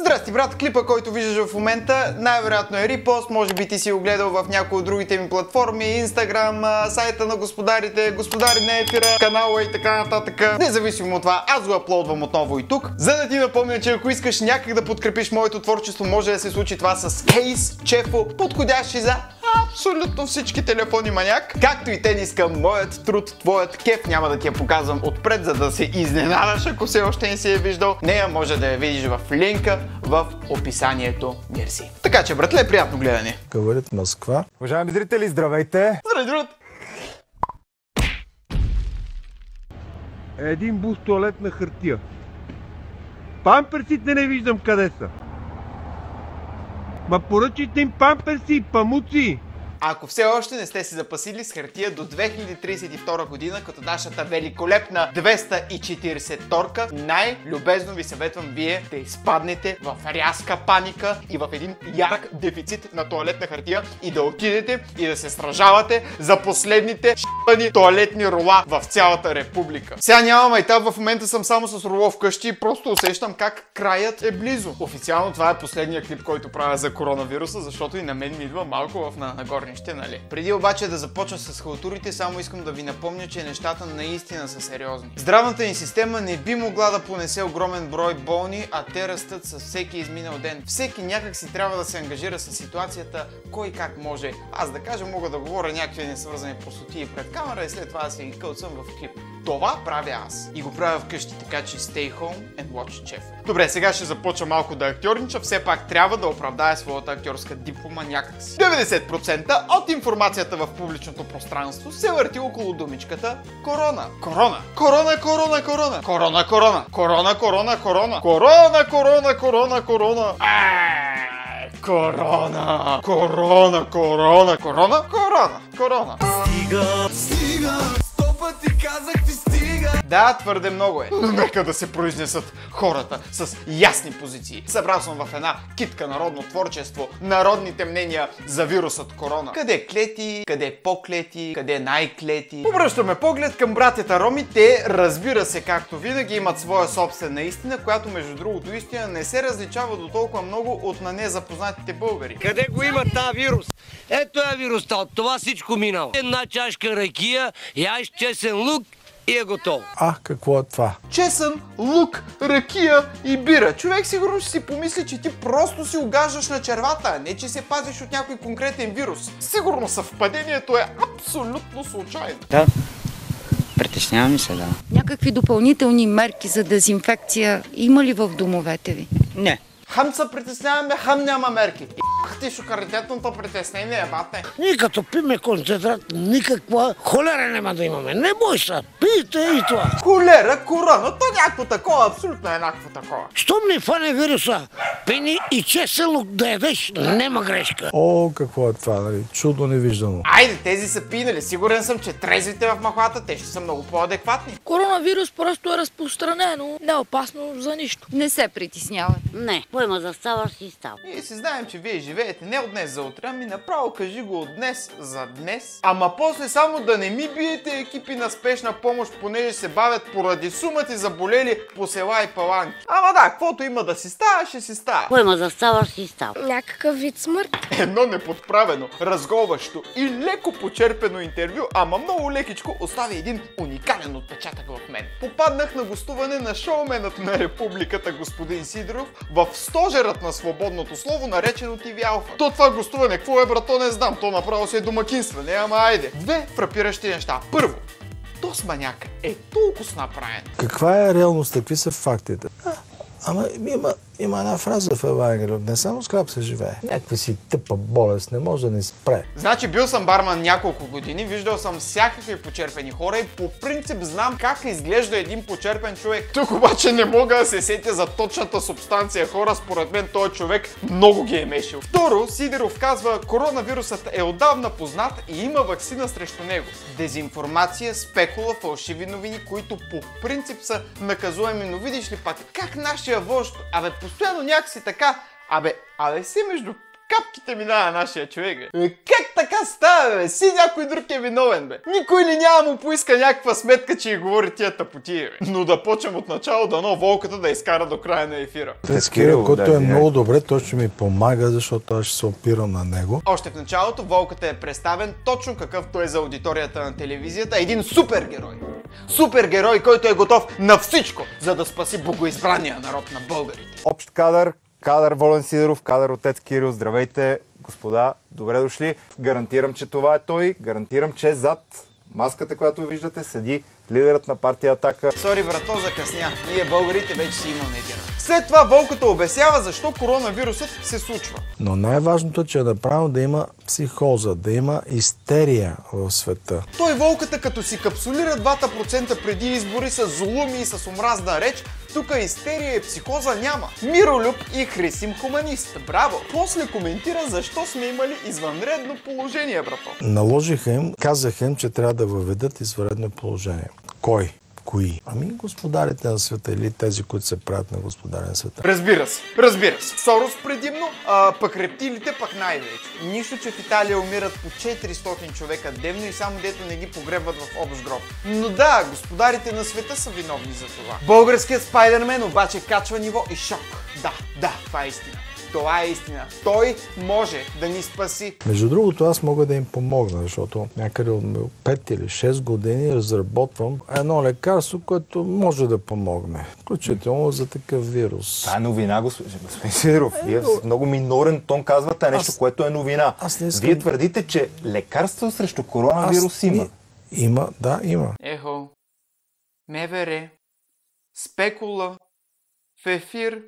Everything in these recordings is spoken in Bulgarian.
Здрасти, брат! Клипа, който виждаш в момента, най-вероятно е репост, може би ти си го гледал в някои от другите ми платформи, Instagram, сайта на господарите, господари на ефира, канала и така нататък. Независимо от това, аз го аплодвам отново и тук, за да ти напомня, че ако искаш някак да подкрепиш моето творчество, може да се случи това с кейс, чефо, подходящи за абсолютно всички телефони маняк. Както и тениска, моят труд, твоят кеф няма да ти я показвам отпред, за да се изненадаш, ако все още не си я виждал. Нея може да я видиш в линка в описанието. Мерси. Така че, братле, приятно гледане. Говорит Москва. Уважаеми зрители, здравейте! Здравей, брат! един бус туалет на хартия. Памперсите не виждам къде са. Ма поръчайте им памперси и памуци. Ако все още не сте си запасили с хартия до 2032 година, като нашата великолепна 240 торка, най-любезно ви съветвам вие да изпаднете в рязка паника и в един ярък дефицит на туалетна хартия и да отидете и да се сражавате за последните шпани туалетни рола в цялата република. Сега нямам майтап, в момента съм само с роло вкъщи и просто усещам как краят е близо. Официално това е последния клип, който правя за коронавируса, защото и на мен ми идва малко в на нагорнище, нали? Преди обаче да започна с халтурите, само искам да ви напомня, че нещата наистина са сериозни. Здравната ни система не би могла да понесе огромен брой болни, а те растат с всеки изминал ден. Всеки някак си трябва да се ангажира с ситуацията, кой как може. Аз да кажа, мога да говоря някакви несвързани посоти пред камера и след това да се ги кълцам в клип. Това правя аз. И го правя вкъщи, така че stay home and watch chef. Добре, сега ще започна малко да актьорнича, все пак трябва да оправдая своята актьорска диплома някакси. 90% от информацията в публичното пространство се върти около думичката корона. Корона. Корона, корона, корона. Корона, корона. Корона, корона, корона. Корона, корона, корона, корона. Корона. Корона, корона, корона, корона, корона. Да, твърде много е. Но нека да се произнесат хората с ясни позиции. Събрал съм в една китка народно творчество, народните мнения за вирусът корона. Къде клети, къде по-клети, къде най-клети. Обръщаме поглед към братята Роми. Те, разбира се, както винаги, имат своя собствена истина, която между другото истина не се различава до толкова много от на незапознатите българи. Къде го има тази вирус? Ето е вируста, от това всичко минало. Една чашка ракия, яш чесен лук и е готово. А, какво е това? чесън, лук, ракия и бира. Човек сигурно ще си помисли, че ти просто си огаждаш на червата, а не че се пазиш от някой конкретен вирус. Сигурно съвпадението е абсолютно случайно. Да, притеснява ми се, да. Някакви допълнителни мерки за дезинфекция има ли в домовете ви? Не. Хам се притесняваме, хам няма мерки. Ах ти шокаритетното притеснение, бате. Ние като пиме концентрат, никаква холера няма да имаме. Не бой се, пийте и това. Холера, корона, то някакво такова, абсолютно еднакво такова. Щом ни фане вируса, пини и чесен лук да ядеш, нема грешка. О, какво е това, нали? Чудо невиждано. Айде, тези са пинали. Сигурен съм, че трезвите в махлата, те ще са много по-адекватни. Коронавирус просто е разпространено, не е опасно за нищо. Не се притеснявате. Не, поема да ставаш си става. Ние си знаем, че вие живеете не от днес за утре, ами направо кажи го от днес за днес. Ама после само да не ми биете екипи на спешна помощ, понеже се бавят поради сумати заболели по села и паланки. Ама да, каквото има да си става, ще си става. Поема да ставаш си става. Някакъв вид смърт. Едно неподправено, разголващо и леко почерпено интервю, ама много лекичко остави един уникален отпечатък в мен. Попаднах на гостуване на шоуменът на републиката господин Сидоров в стожерът на свободното слово, наречено TV Alpha. То това гостуване, какво е брато, не знам, то направо си е домакинстване, ама айде. Две фрапиращи неща. Първо, Тос маняк е толкова направен. Каква е реалността? Какви са фактите? Ама има, има една фраза в Евангелието. Не само с хляб се живее. Някаква си тъпа болест не може да ни спре. Значи бил съм барман няколко години, виждал съм всякакви почерпени хора и по принцип знам как изглежда един почерпен човек. Тук обаче не мога да се сетя за точната субстанция хора, според мен този човек много ги е мешил. Второ, Сидеров казва, коронавирусът е отдавна познат и има вакцина срещу него. Дезинформация, спекула, фалшиви новини, които по принцип са наказуеми, но видиш ли пак как нашия вожд, абе постоянно някакси така, абе, абе си между капките минава нашия човек. Е, как така става, бе. Си някой друг е виновен, бе. Никой ли няма му поиска някаква сметка, че й говори тия тъпотии, бе. Но да почнем от начало, дано волката да изкара до края на ефира. Тец Кирил, който е много добре, той ще ми помага, защото аз ще се опирам на него. Още в началото волката е представен точно какъвто е за аудиторията на телевизията. Един супергерой. Супергерой, който е готов на всичко, за да спаси богоизбрания народ на българите. Общ кадър, кадър Волен Сидоров, кадър отец Кирил. Здравейте, господа, добре дошли. Гарантирам, че това е той. Гарантирам, че зад маската, която виждате, седи лидерът на партия Атака. Сори, брато, закъсня. Ние българите вече си имаме герой. След това волката обяснява защо коронавирусът се случва. Но най-важното е, че е направено да има психоза, да има истерия в света. Той волката като си капсулира 2% преди избори с злуми и с омразна реч, тук истерия и психоза няма. Миролюб и Хрисим хуманист. Браво! После коментира защо сме имали извънредно положение, брато. Наложиха им, казаха им, че трябва да въведат извънредно положение. Кой? Кои? Ами господарите на света или тези, които се правят на господари на света. Разбира се, разбира се. Сорос предимно, а пък рептилите пък най-вече. Нищо, че в Италия умират по 400 човека дневно и само дето не ги погребват в общ гроб. Но да, господарите на света са виновни за това. Българският Спайдермен обаче качва ниво и шок. Да, да, това е истина. Това е истина. Той може да ни спаси. Между другото, аз мога да им помогна, защото някъде от 5 или 6 години разработвам едно лекарство, което може да помогне. Включително за такъв вирус. Това е новина, господин Сидоров. Вие с много минорен тон казвате нещо, Аз- което е новина. аз не искам- Вие твърдите, че лекарство срещу коронавирус има. ни- Има, да, има. Ехо, МВР, спекула, в ефир.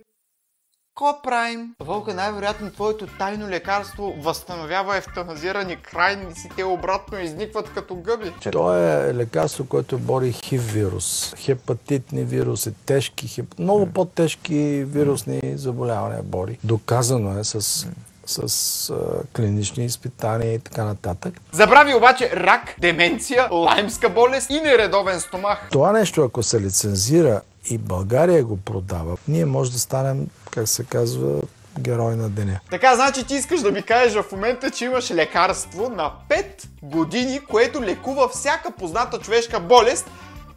Ко правим? Вълка, най-вероятно твоето тайно лекарство възстановява ефтаназирани крайници, те обратно изникват като гъби. То е лекарство, което бори хив вирус, хепатитни вируси, тежки, хеп... много по-тежки вирусни заболявания бори. Доказано е с, с а, клинични изпитания и така нататък. Забрави обаче рак, деменция, лаймска болест и нередовен стомах. Това нещо, ако се лицензира и България го продава, ние може да станем, как се казва, герой на деня. Така, значи ти искаш да ми кажеш в момента, че имаш лекарство на 5 години, което лекува всяка позната човешка болест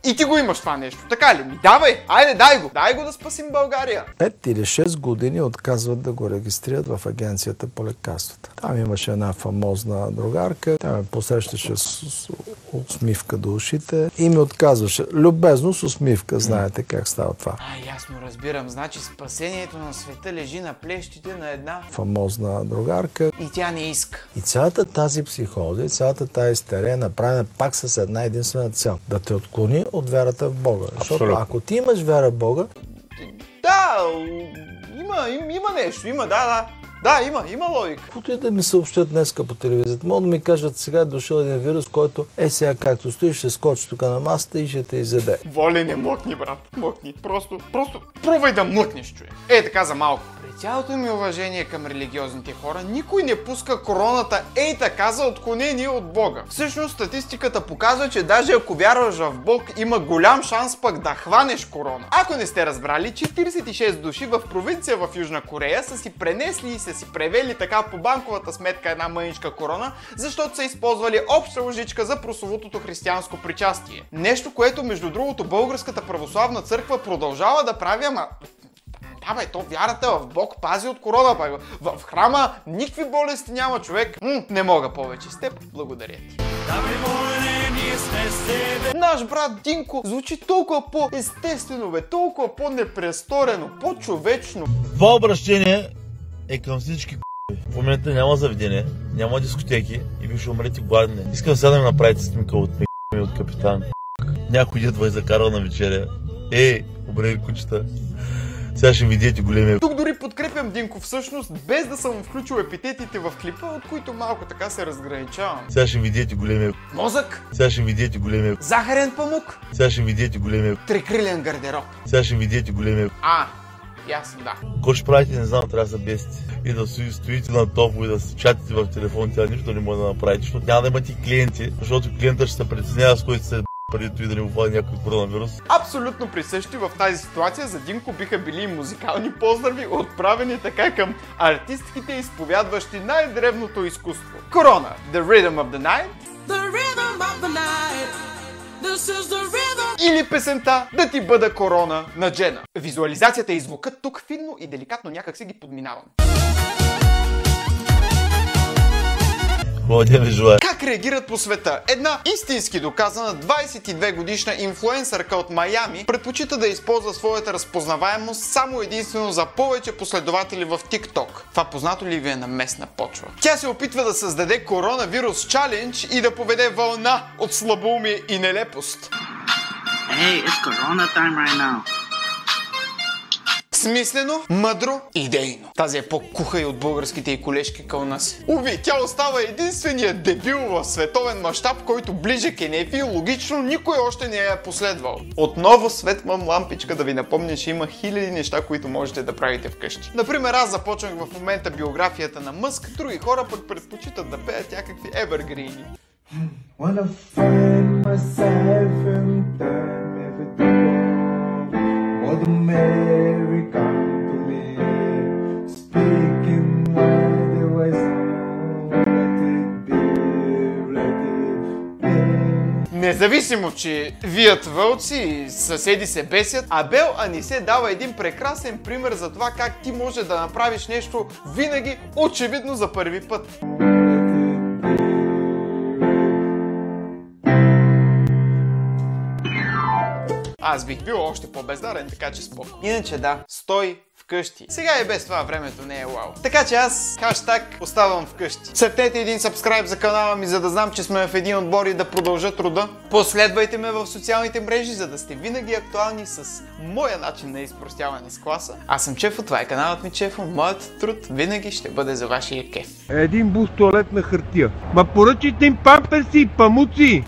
и ти го имаш това нещо. Така ли? Ми давай, айде, дай го. Дай го да спасим България. 5 или 6 години отказват да го регистрират в агенцията по лекарствата. Там имаше една фамозна другарка, тя ме посрещаше с, с усмивка до ушите и ми отказваше. Любезно с усмивка, знаете как става това. А, ясно разбирам. Значи спасението на света лежи на плещите на една Фамозна другарка. и тя не иска. И цялата тази психоза и цялата тази истерия е направена пак с една единствена цел. Да те отклони от вярата в Бога. Защото ако ти имаш вяра в Бога, Да, има, им, има нещо, има, да, да. Да, има, има логика. Каквото и да ми съобщат днеска по телевизията, могат да ми кажат сега е дошъл един вирус, който е сега както стоиш, ще скочи тук на масата и ще те изяде. Воля не млъкни, брат. Млъкни. Просто, просто пробвай да млъкнеш, човек. Е, така за малко. Цялото ми уважение към религиозните хора, никой не пуска короната ей така за отклонение от Бога. Всъщност статистиката показва, че даже ако вярваш в Бог, има голям шанс пък да хванеш корона. Ако не сте разбрали, 46 души в провинция в Южна Корея са си пренесли и са си превели така по банковата сметка една мъничка корона, защото са използвали обща лъжичка за прословутото християнско причастие. Нещо, което между другото българската православна църква продължава да прави, ама да, бе, то вярата в Бог пази от корона, бе. В храма никакви болести няма, човек. М, не мога повече с теб. Благодаря ти. Наш брат Динко звучи толкова по-естествено, бе, толкова по-непресторено, по-човечно. Това обращение е към всички В момента няма заведение, няма дискотеки и ви ще умрете гладни. Искам сега да ми направите снимка от ме от капитан. Някой идва и закарва на вечеря. Ей, добре, кучета. Сега ще видите големия Тук дори подкрепям Динко всъщност, без да съм включил епитетите в клипа, от които малко така се разграничавам. Сега ще видите големия Мозък, Сега ще видите големия захарен памук, Сега ще видите големия трикрилен гардероб. Сега ще видите големия А, ясно, да. Какво ще правите, не знам, трябва да се бесите. И да стои- стоите на топло и да се чатите в телефон, тя нищо не може да направите, защото няма да имате клиенти, защото клиентът ще се притеснява с който се преди и да не падне някой коронавирус. Абсолютно присъщи в тази ситуация за Димко биха били и музикални поздрави, отправени така към артистките, изповядващи най-древното изкуство. Корона, The Rhythm of the Night, или песента Да ти бъда корона на Джена. Визуализацията и звукът тук финно и деликатно някак си ги подминавам. Хубава ден ви желая. Реагират по света? Една истински доказана 22 годишна инфлуенсърка от Майами предпочита да използва своята разпознаваемост само единствено за повече последователи в TikTok. Това познато ли ви е на местна почва? Тя се опитва да създаде коронавирус чалендж и да поведе вълна от слабоумие и нелепост. Hey, it's Corona time right now. Смислено, мъдро, идейно. Тази е по-куха и от българските и колежки към нас. Уви, тя остава единствения дебил в световен мащаб, който ближе Кенефи и логично никой още не е последвал. Отново светвам лампичка да ви напомня, че има хиляди неща, които можете да правите вкъщи. Например, аз започнах в момента биографията на Мъск, други хора пък предпочитат да пеят някакви find myself in time everything What America Независимо, че вият вълци и съседи се бесят, Абел Анисе дава един прекрасен пример за това как ти може да направиш нещо винаги очевидно за първи път. Аз бих бил още по-бездарен, така че спокойно. Иначе да, стой вкъщи. Сега и без това времето не е вау. Така че аз хаштаг оставам вкъщи. Цепнете един сабскрайб за канала ми, за да знам, че сме в един отбор и да продължа труда. Последвайте ме в социалните мрежи, за да сте винаги актуални с моя начин на изпростяване с класа. Аз съм Чефо, това е каналът ми Чефо. Моят труд винаги ще бъде за вашия кеф. Един бус туалет на хартия. Ма поръчайте им памперси и памуци!